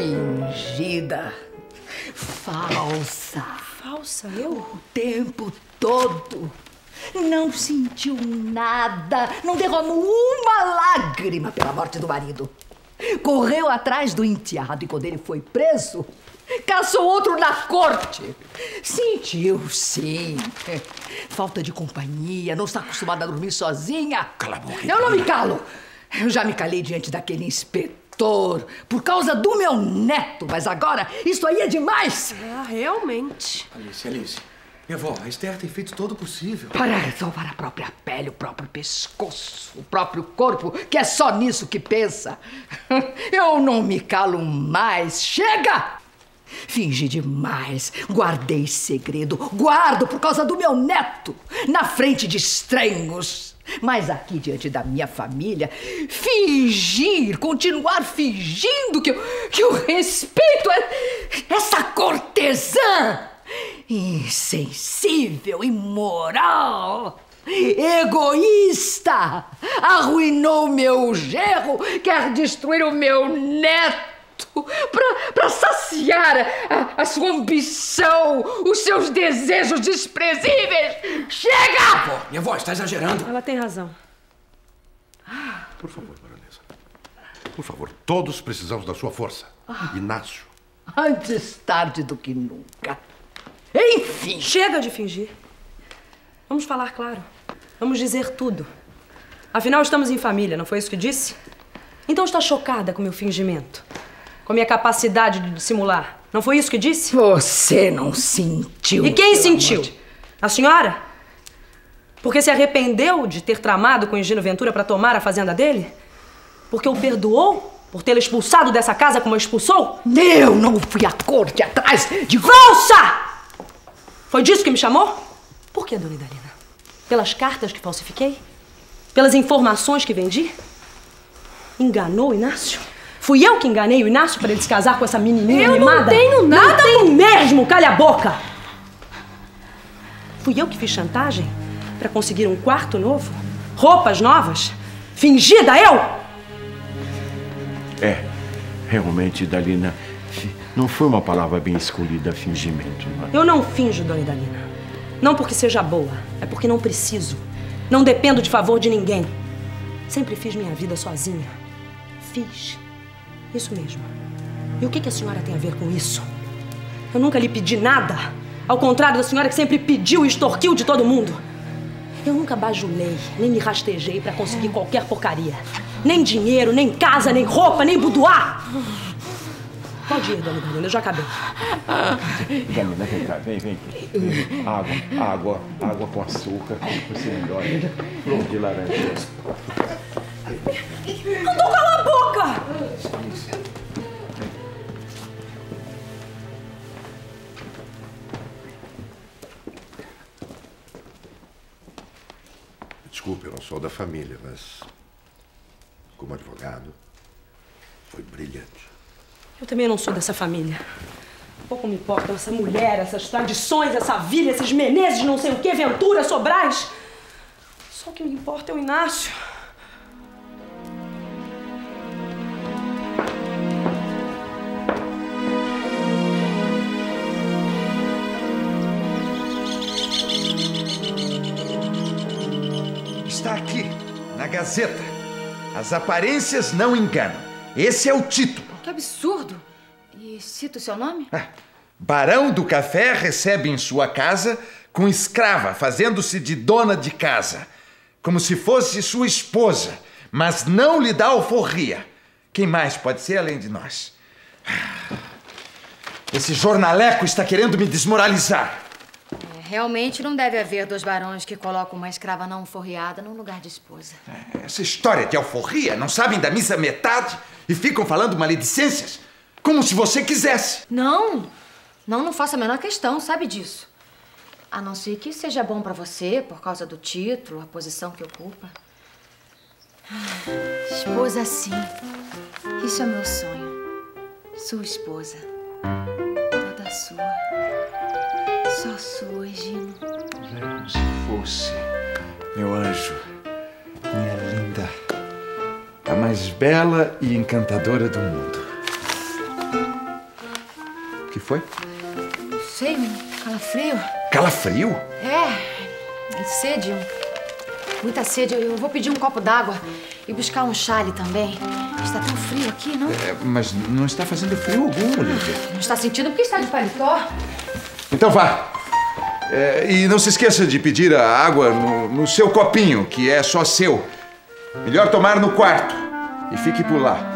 Fingida. Falsa. Falsa, eu? O tempo todo. Não sentiu nada, não derramou uma lágrima pela morte do marido. Correu atrás do enteado e quando ele foi preso, caçou outro na corte. Sentiu, sim. Falta de companhia, não está acostumada a dormir sozinha. Cala a boca. Eu não me calo. Eu já me calei diante daquele inspetor por causa do meu neto, mas agora isso aí é demais. Ah, realmente. Alice, Alice. Minha avó, a Esther tem feito todo o possível. Para salvar a própria pele, o próprio pescoço, o próprio corpo, que é só nisso que pensa. Eu não me calo mais. Chega! Fingi demais, guardei segredo, guardo por causa do meu neto, na frente de estranhos. Mas aqui diante da minha família, fingir, continuar fingindo que eu, que eu respeito essa cortesã insensível, imoral, egoísta, arruinou meu gerro, quer destruir o meu neto para saciar a, a, sua ambição, os seus desejos desprezíveis. Chega! Avó, minha avó, está exagerando. Ela tem razão. Por favor, baronesa. Por favor, todos precisamos da sua força. Ah. Inácio. Antes tarde do que nunca. Enfim! Chega de fingir. Vamos falar claro. Vamos dizer tudo. Afinal, estamos em família, não foi isso que disse? Então está chocada com meu fingimento com a minha capacidade de dissimular. Não foi isso que disse? Você não sentiu. E quem sentiu? A senhora? Porque se arrependeu de ter tramado com Engino Ventura para tomar a fazenda dele? Porque o perdoou por tê-lo expulsado dessa casa como expulsou? Eu não fui à corte atrás de. Falsa! Foi disso que me chamou? Por que, dona Idalina? Pelas cartas que falsifiquei? Pelas informações que vendi? Enganou Inácio? Fui eu que enganei o Inácio para ele se casar com essa menininha eu animada? Eu não tenho nada. Nada tem mesmo, calha a boca. Fui eu que fiz chantagem para conseguir um quarto novo? Roupas novas? Fingida eu? É, realmente, Dalina, não foi uma palavra bem escolhida, fingimento. Mas... Eu não finjo, dona Dalina. Não porque seja boa, é porque não preciso. Não dependo de favor de ninguém. Sempre fiz minha vida sozinha. Fiz. Isso mesmo. E o que, a senhora tem a ver com isso? Eu nunca lhe pedi nada. Ao contrário da senhora que sempre pediu e extorquiu de todo mundo. Eu nunca bajulei, nem me rastejei para conseguir qualquer porcaria. Nem dinheiro, nem casa, nem roupa, nem boudoir. Pode ir, dona Dalina, eu já acabei. Dalina, vem cá, vem, vem. Água, água, água com açúcar. Você melhor. Flor de laranja. Não cala a boca! Desculpe, eu não sou da família, mas como advogado, foi brilhante. Eu também não sou dessa família. Pouco me importa essa mulher, essas tradições, essa vila, esses menezes, não sei o que, Ventura, Sobrais. Só o que me importa é o Inácio. Gazeta. As aparências não enganam. Esse é o título. Que absurdo! E cita o seu nome? Ah, Barão do Café recebe em sua casa com escrava, fazendo-se de dona de casa, como se fosse sua esposa, mas não lhe dá alforria. Quem mais pode ser além de nós? Ah, esse jornaleco está querendo me desmoralizar. Realmente não deve haver dois barões que colocam uma escrava não forreada no lugar de esposa. É, essa história de alforria, não sabem da missa metade e ficam falando maledicências? Como se você quisesse. Não, não, não faço a menor questão, sabe disso. A não ser que seja bom para você, por causa do título, a posição que ocupa. Ah, esposa sim. Isso é meu sonho. Sua esposa. Toda sua. Só sua, Gino. É como se fosse, meu anjo, minha linda, a mais bela e encantadora do mundo. foi? Não sei, um calafrio. Calafrio? É, sede. Muita sede. Eu vou pedir um copo d'água e buscar um chale também. Está tão frio aqui, não? É, mas não está fazendo frio algum, Olivia. Não está sentindo porque está de paletó. Então vá. É, e não se esqueça de pedir a água no, no seu copinho, que é só seu. Melhor tomar no quarto. E fique por lá.